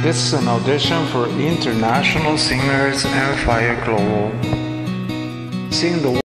This is an audition for International Singers and Fire Global. Sing the